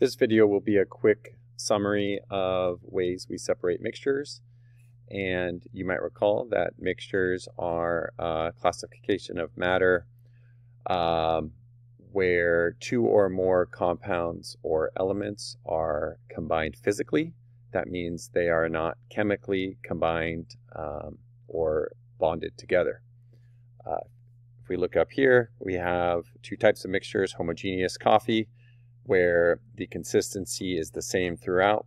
This video will be a quick summary of ways we separate mixtures. And you might recall that mixtures are a classification of matter um, where two or more compounds or elements are combined physically. That means they are not chemically combined um, or bonded together. Uh, if we look up here, we have two types of mixtures, homogeneous coffee where the consistency is the same throughout,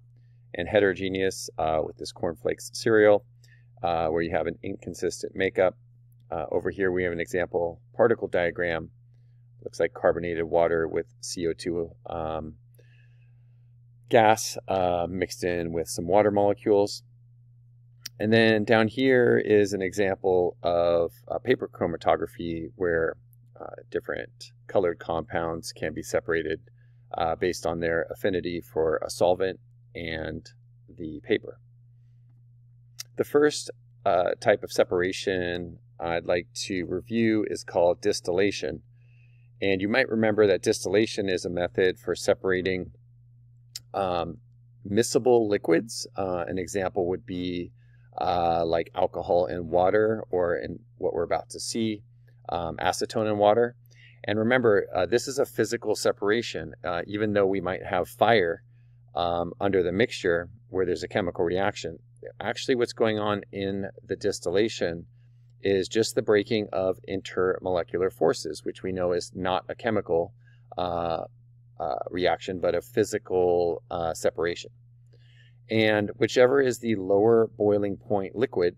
and heterogeneous uh, with this cornflakes cereal, uh, where you have an inconsistent makeup. Uh, over here we have an example particle diagram. Looks like carbonated water with CO2 um, gas uh, mixed in with some water molecules. And then down here is an example of paper chromatography where uh, different colored compounds can be separated uh, based on their affinity for a solvent and the paper. The first uh, type of separation I'd like to review is called distillation. And you might remember that distillation is a method for separating um, miscible liquids. Uh, an example would be uh, like alcohol and water, or in what we're about to see, um, acetone and water. And remember, uh, this is a physical separation. Uh, even though we might have fire um, under the mixture where there's a chemical reaction, actually what's going on in the distillation is just the breaking of intermolecular forces, which we know is not a chemical uh, uh reaction, but a physical uh, separation. And whichever is the lower boiling point liquid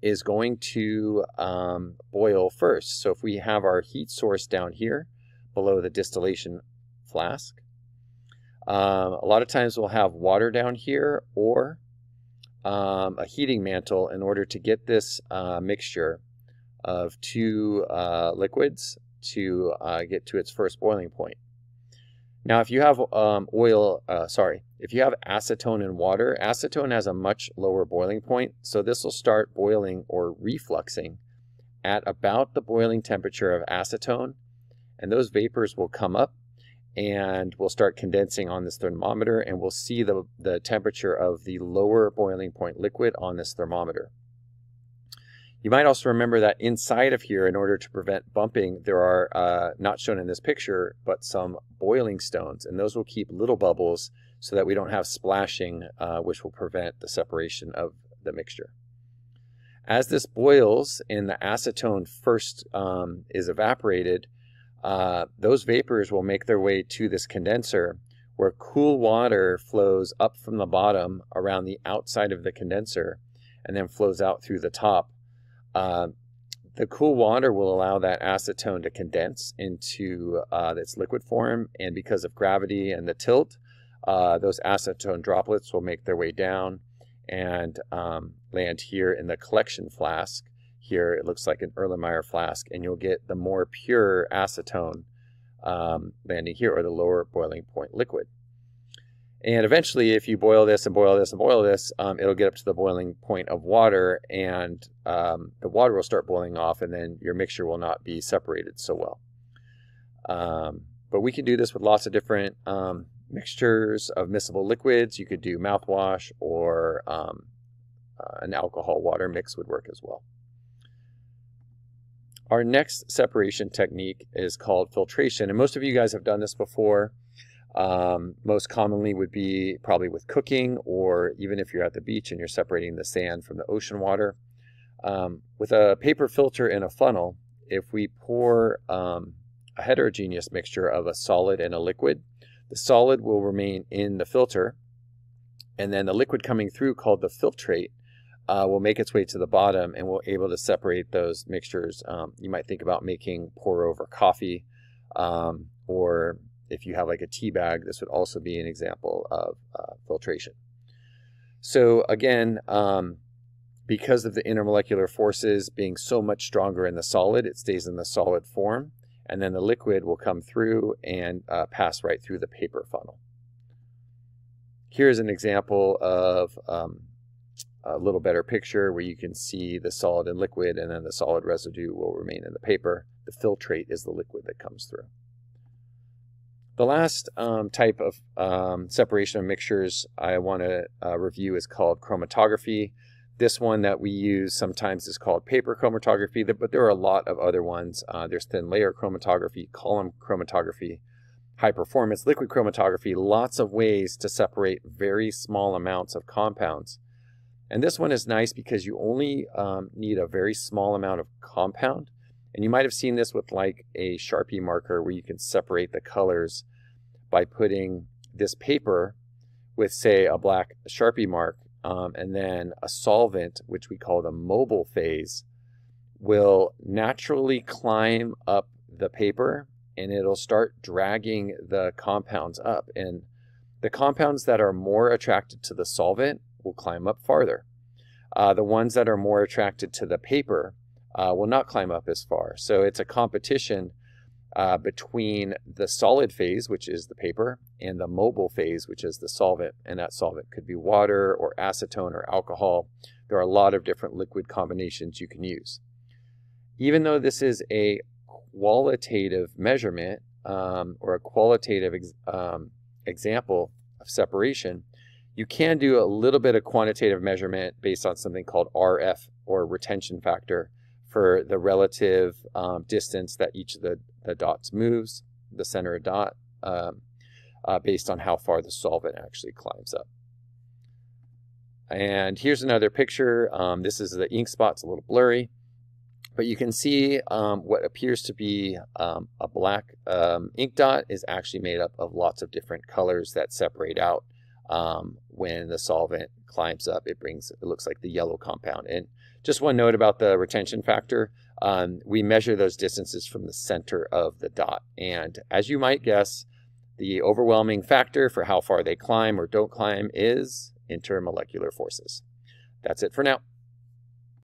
is going to um, boil first. So if we have our heat source down here below the distillation flask, um, a lot of times we'll have water down here or um, a heating mantle in order to get this uh, mixture of two uh, liquids to uh, get to its first boiling point. Now, if you have um, oil, uh, sorry, if you have acetone in water, acetone has a much lower boiling point, so this will start boiling or refluxing at about the boiling temperature of acetone, and those vapors will come up and will start condensing on this thermometer, and we'll see the, the temperature of the lower boiling point liquid on this thermometer. You might also remember that inside of here, in order to prevent bumping, there are, uh, not shown in this picture, but some boiling stones, and those will keep little bubbles so that we don't have splashing, uh, which will prevent the separation of the mixture. As this boils and the acetone first um, is evaporated, uh, those vapors will make their way to this condenser where cool water flows up from the bottom around the outside of the condenser and then flows out through the top. Uh, the cool water will allow that acetone to condense into uh, its liquid form, and because of gravity and the tilt, uh, those acetone droplets will make their way down and um, land here in the collection flask. Here it looks like an Erlenmeyer flask, and you'll get the more pure acetone um, landing here, or the lower boiling point liquid. And eventually, if you boil this and boil this and boil this, um, it'll get up to the boiling point of water, and um, the water will start boiling off, and then your mixture will not be separated so well. Um, but we can do this with lots of different um, mixtures of miscible liquids. You could do mouthwash or um, uh, an alcohol water mix would work as well. Our next separation technique is called filtration. And most of you guys have done this before. Um, most commonly would be probably with cooking or even if you're at the beach and you're separating the sand from the ocean water. Um, with a paper filter in a funnel, if we pour um, a heterogeneous mixture of a solid and a liquid, the solid will remain in the filter, and then the liquid coming through called the filtrate uh, will make its way to the bottom and we'll able to separate those mixtures. Um, you might think about making pour over coffee, um, or if you have like a tea bag, this would also be an example of uh, filtration. So again, um, because of the intermolecular forces being so much stronger in the solid, it stays in the solid form and then the liquid will come through and uh, pass right through the paper funnel. Here's an example of um, a little better picture where you can see the solid and liquid and then the solid residue will remain in the paper. The filtrate is the liquid that comes through. The last um, type of um, separation of mixtures I want to uh, review is called chromatography. This one that we use sometimes is called paper chromatography, but there are a lot of other ones. Uh, there's thin layer chromatography, column chromatography, high performance liquid chromatography, lots of ways to separate very small amounts of compounds. And this one is nice because you only um, need a very small amount of compound. And you might have seen this with like a Sharpie marker where you can separate the colors by putting this paper with say a black Sharpie mark um, and then a solvent, which we call the mobile phase, will naturally climb up the paper and it'll start dragging the compounds up. And the compounds that are more attracted to the solvent will climb up farther. Uh, the ones that are more attracted to the paper uh, will not climb up as far. So it's a competition uh, between the solid phase, which is the paper, and the mobile phase, which is the solvent. And that solvent could be water or acetone or alcohol. There are a lot of different liquid combinations you can use. Even though this is a qualitative measurement um, or a qualitative ex um, example of separation, you can do a little bit of quantitative measurement based on something called RF or retention factor for the relative um, distance that each of the, the dots moves, the center of dot, um, uh, based on how far the solvent actually climbs up. And here's another picture. Um, this is the ink spot. It's a little blurry. But you can see um, what appears to be um, a black um, ink dot is actually made up of lots of different colors that separate out when the solvent climbs up. It brings, it looks like the yellow compound. And just one note about the retention factor. Um, we measure those distances from the center of the dot. And as you might guess, the overwhelming factor for how far they climb or don't climb is intermolecular forces. That's it for now.